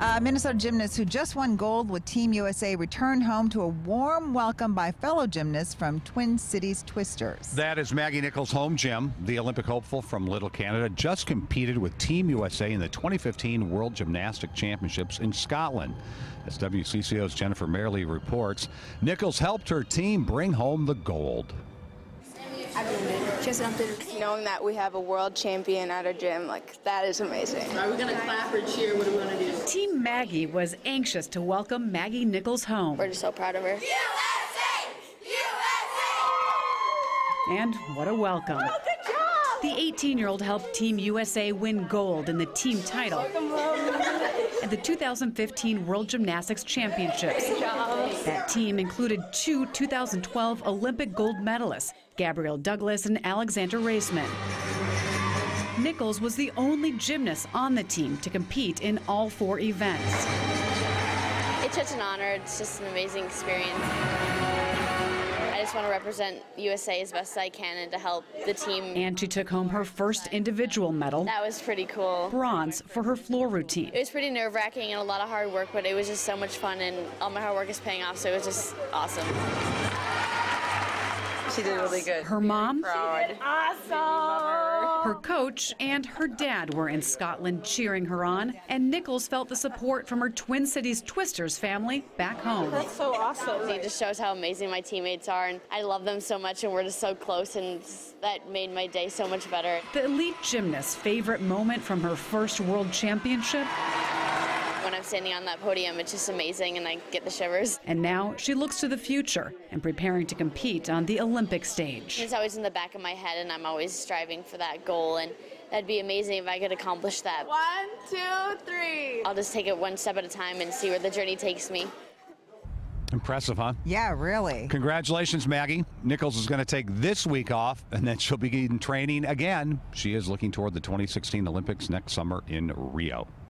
Uh, Minnesota gymnast who just won gold with Team USA returned home to a warm welcome by fellow gymnasts from Twin Cities Twisters. That is Maggie Nichols' home gym. The Olympic hopeful from Little Canada just competed with Team USA in the 2015 World Gymnastic Championships in Scotland. As WCCO's Jennifer Mayerle reports, Nichols helped her team bring home the gold. Knowing that we have a world champion at our gym, like that is amazing. Are we going to clap or cheer? What are we going to do? Team Maggie was anxious to welcome Maggie Nichols home. We're just so proud of her. USA! USA! And what a welcome. Oh, good job! The 18 year old helped Team USA win gold in the team title at the 2015 World Gymnastics Championships. That team included two 2012 Olympic gold medalists, Gabrielle Douglas and Alexandra Raisman. Nichols was the only gymnast on the team to compete in all four events. It's such an honor. It's just an amazing experience. I just want to represent USA as best I can and to help the team. And she took home her first individual medal, That was pretty cool. bronze, for her floor routine. It was pretty nerve wracking and a lot of hard work, but it was just so much fun and all my hard work is paying off, so it was just awesome. She did really good. Her mom, Proud. Her coach, and her dad were in Scotland cheering her on, and Nichols felt the support from her Twin Cities Twisters family back home. That's So awesome. It just shows how amazing my teammates are, and I love them so much, and we're just so close, and that made my day so much better. The elite gymnast's favorite moment from her first world championship, When I'm standing on that podium, it's just amazing, and I get the shivers. and now she looks to the future and preparing to compete on the Olympic stage. It's always in the back of my head, and I'm always striving for that goal, and that'd be amazing if I could accomplish that. One, two, three. I'll just take it one step at a time and see where the journey takes me. Impressive, huh? Yeah, really. Congratulations, Maggie. Nichols is going to take this week off and then she'll begin training again. She is looking toward the 2016 Olympics next summer in Rio.